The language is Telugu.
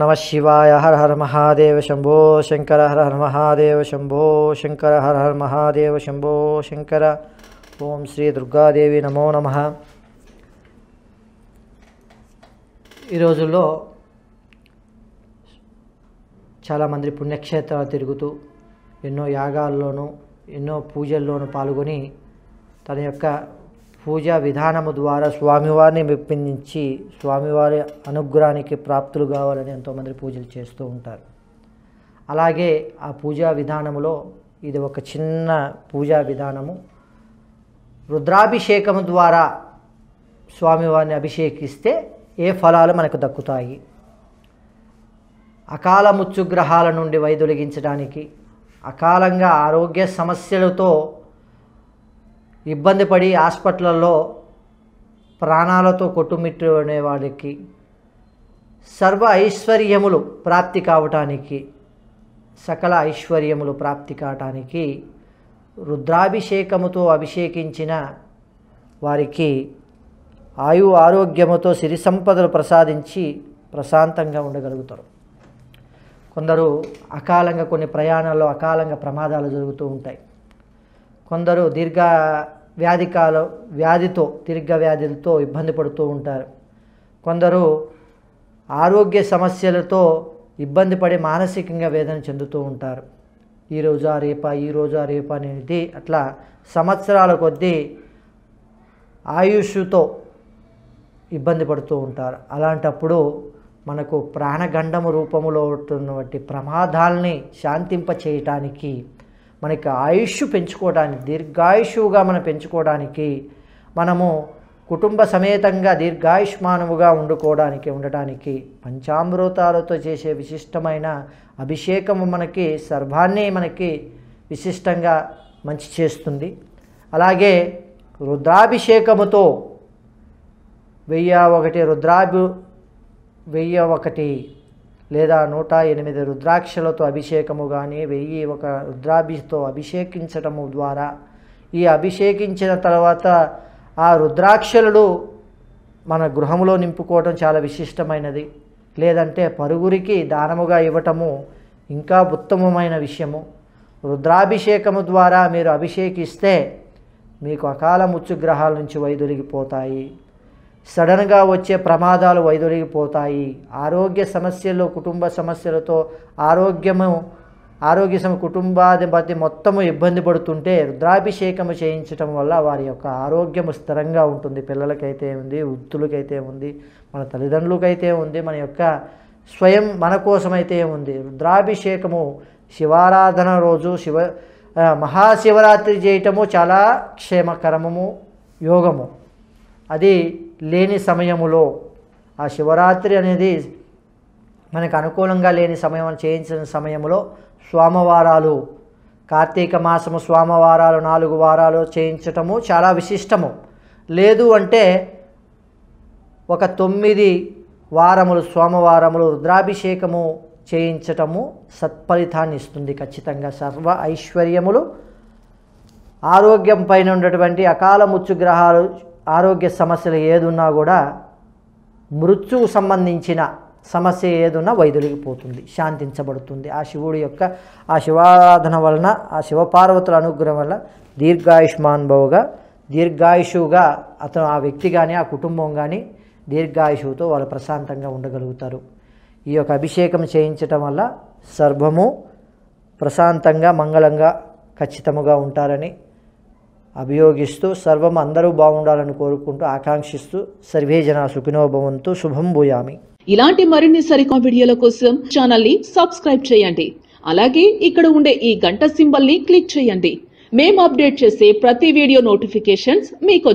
నమ శివాయ హర హర మహాదేవ శంభో శంకర హర హర మహాదేవ శంభో శంకర హర హర మహాదేవ శంభో శంకర ఓం శ్రీ దుర్గాదేవి నమో నమ ఈ రోజుల్లో చాలామంది పుణ్యక్షేత్రాలు తిరుగుతూ ఎన్నో యాగాల్లోనూ ఎన్నో పూజల్లోనూ పాల్గొని తన యొక్క పూజా విధానము ద్వారా స్వామివారిని మెప్పించి స్వామివారి అనుగ్రహానికి ప్రాప్తులు కావాలని ఎంతోమంది పూజలు చేస్తూ ఉంటారు. అలాగే ఆ పూజా విధానములో ఇది ఒక చిన్న పూజా విధానము. రుద్రాభిషేకము ద్వారా స్వామివారిని అభిషేకిస్తే ఏ ఫలాలు మనకు దక్కుతాయి? అకాల ముచ్చుగ్రహాల నుండి వైదొలిగించడానికి అకాలంగా ఆరోగ్య సమస్యలతో ఇబ్బంది పడి హాస్పిటల్లో ప్రాణాలతో కొట్టుమిట్టునే వాడికి సర్వ ఐశ్వర్యములు ప్రాప్తి కావటానికి సకల ఐశ్వర్యములు ప్రాప్తి కావటానికి రుద్రాభిషేకముతో అభిషేకించిన వారికి ఆయు ఆరోగ్యముతో సిరి సంపదలు ప్రసాదించి ప్రశాంతంగా ఉండగలుగుతారు. కొందరు అకాలంగా కొన్ని ప్రయాణాల్లో అకాలంగా ప్రమాదాలు జరుగుతూ ఉంటాయి. కొందరు దీర్ఘ వ్యాధి కాల వ్యాధితో దీర్ఘ వ్యాధులతో ఇబ్బంది పడుతూ ఉంటారు. కొందరు ఆరోగ్య సమస్యలతో ఇబ్బంది పడి మానసికంగా వేదన చెందుతూ ఉంటారు. ఈ రోజా రేపా ఈ రోజా రేపా అనేది అట్లా సంవత్సరాల కొద్దీ ఆయుష్తో ఇబ్బంది పడుతూ ఉంటారు. అలాంటప్పుడు మనకు ప్రాణగండము రూపములో ఉన్నటువంటి ప్రమాదాల్ని శాంతింప చేయటానికి మనకి ఆయుష్ పెంచుకోవడానికి దీర్ఘాయుషువుగా మనం పెంచుకోవడానికి మనము కుటుంబ సమేతంగా దీర్ఘాయుష్మానముగా ఉండుకోవడానికి ఉండటానికి పంచామృతాలతో చేసే విశిష్టమైన అభిషేకము మనకి సర్వాన్ని మనకి విశిష్టంగా మంచి చేస్తుంది. అలాగే రుద్రాభిషేకముతో వెయ్యి ఒకటి రుద్రాభి వెయ్యి ఒకటి లేదా నూట ఎనిమిది రుద్రాక్షలతో అభిషేకము కానీ వెయ్యి ఒక రుద్రాభితో అభిషేకించటము ద్వారా. ఈ అభిషేకించిన తర్వాత ఆ రుద్రాక్షలు మన గృహంలో నింపుకోవటం చాలా విశిష్టమైనది. లేదంటే పరుగురికి దానముగా ఇవ్వటము ఇంకా ఉత్తమమైన విషయము. రుద్రాభిషేకము ద్వారా మీరు అభిషేకిస్తే మీకు అకాల ముచ్చుగ్రహాల నుంచి వైదొలిగిపోతాయి. సడన్గా వచ్చే ప్రమాదాలు వైదొలిగిపోతాయి. ఆరోగ్య సమస్యలు కుటుంబ సమస్యలతో ఆరోగ్యము ఆరోగ్య సమ కుటుంబాధిపతి మొత్తము ఇబ్బంది పడుతుంటే రుద్రాభిషేకము చేయించటం వల్ల వారి యొక్క ఆరోగ్యము స్థిరంగా ఉంటుంది. పిల్లలకైతే ఉంది వృద్ధులకైతే ఉంది మన తల్లిదండ్రులకైతే ఉంది మన యొక్క స్వయం మన కోసమైతే ఉంది. రుద్రాభిషేకము శివారాధన రోజు శివ మహాశివరాత్రి చేయటము చాలా క్షేమకరము యోగము. అది లేని సమయములో ఆ శివరాత్రి అనేది మనకు అనుకూలంగా లేని సమయం చేయించిన సమయంలో సోమవారాలు కార్తీక మాసము సోమవారాలు నాలుగు వారాలు చేయించటము చాలా విశిష్టము. లేదు అంటే ఒక తొమ్మిది వారములు సోమవారములు రుద్రాభిషేకము చేయించటము సత్ఫలితాన్ని ఇస్తుంది ఖచ్చితంగా. సర్వ ఐశ్వర్యములు ఆరోగ్యం పైన ఉన్నటువంటి అకాల ముచ్చుగ్రహాలు ఆరోగ్య సమస్యలు ఏదున్నా కూడా మృత్యువు సంబంధించిన సమస్య ఏదున్నా వైదొలిగిపోతుంది శాంతించబడుతుంది. ఆ శివుడి యొక్క ఆ శివారాధన వలన ఆ శివపార్వతుల అనుగ్రహం వల్ల దీర్ఘాయుష్మాన్ భవగా దీర్ఘాయుషువుగా అతను ఆ వ్యక్తి కానీ ఆ కుటుంబం కానీ దీర్ఘాయుషువుతో వాళ్ళు ప్రశాంతంగా ఉండగలుగుతారు. ఈ యొక్క అభిషేకం చేయించటం వల్ల సర్వము ప్రశాంతంగా మంగళంగా ఖచ్చితముగా ఉంటారని అభియోగిస్తూ సర్వం అందరూ బాగుండాలని కోరుకుంటూ ఆకాంక్షిస్తూ సర్వే జన సుఖినోభవంతో శుభం భూయామి. ఇలాంటి మరిన్ని సరికొత్త వీడియోల కోసం ఛానల్ని సబ్స్క్రైబ్ చేయండి. అలాగే ఇక్కడ ఉండే ఈ గంట సింబల్ని క్లిక్ చేయండి. మేము అప్డేట్ చేసే ప్రతి వీడియో నోటిఫికేషన్స్ మీకు